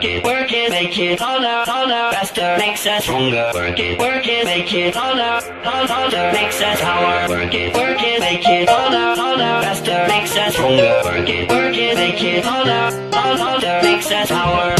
work it, work it, make it harder, harder, faster, makes us stronger. Work it, work it, make it harder, harder, harder, makes us power. Work it, work it, make it harder, harder, faster, makes us stronger. Work it, work it, make it harder, harder, harder, makes us power.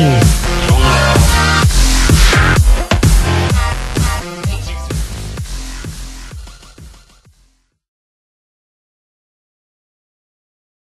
years.